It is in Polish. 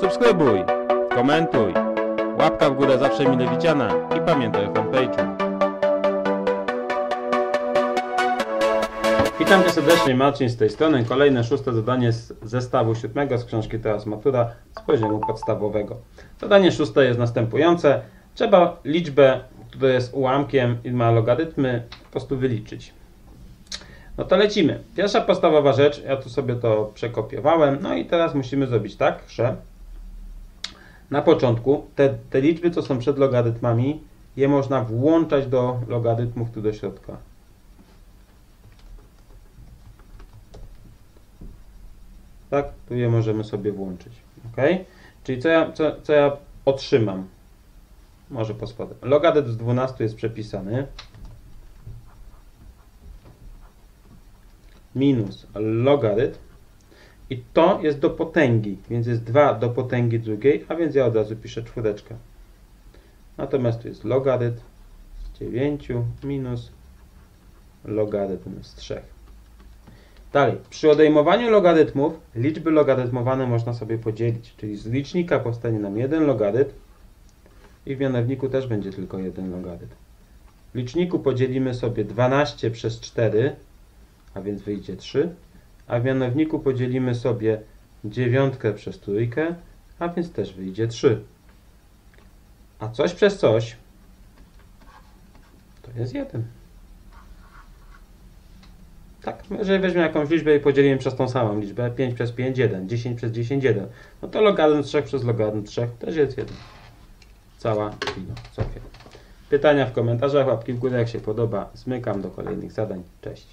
Subskrybuj, komentuj, łapka w górę zawsze mile widziana i pamiętaj o fanpage'u. Witam Cię serdecznie, Marcin z tej strony. Kolejne szóste zadanie z zestawu siódmego z książki Teraz Matura z poziomu podstawowego. Zadanie szóste jest następujące. Trzeba liczbę, która jest ułamkiem i ma logarytmy, po prostu wyliczyć. No to lecimy. Pierwsza podstawowa rzecz, ja tu sobie to przekopiowałem. No i teraz musimy zrobić tak, że na początku te, te liczby, co są przed logarytmami, je można włączać do logarytmów tu do środka. Tak, tu je możemy sobie włączyć. Ok? Czyli co ja, co, co ja otrzymam? Może po spodem. Logarytm z 12 jest przepisany. Minus logarytm. I to jest do potęgi, więc jest 2 do potęgi drugiej, a więc ja od razu piszę czwóreczkę. Natomiast tu jest logarytm z 9 minus logarytm z 3. Dalej, przy odejmowaniu logarytmów liczby logarytmowane można sobie podzielić, czyli z licznika powstanie nam jeden logarytm i w mianowniku też będzie tylko jeden logarytm. W liczniku podzielimy sobie 12 przez 4, a więc wyjdzie 3, a w mianowniku podzielimy sobie dziewiątkę przez trójkę, a więc też wyjdzie 3. A coś przez coś to jest 1. Tak, jeżeli weźmiemy jakąś liczbę i podzielimy przez tą samą liczbę, 5 przez 5, 1, 10 przez 10, 1, no to logarytm 3 przez logarytm 3 też jest 1. Cała filozofia. Pytania w komentarzach, łapki w górę jak się podoba. Zmykam do kolejnych zadań. Cześć.